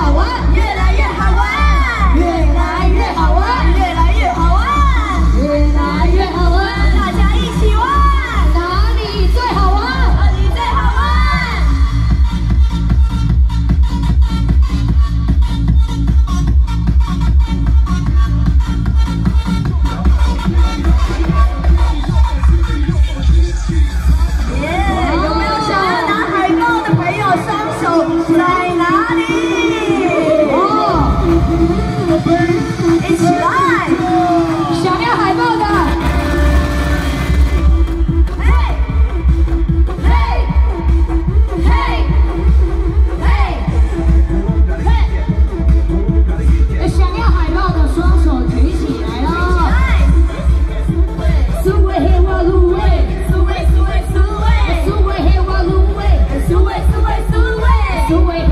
好玩，越来越好玩，越来越好玩，越来越好玩，越来越好玩，大家一起玩，哪里最好玩，哪里最好玩。耶，有没有想要拿海报的朋友？双手在哪里？two-way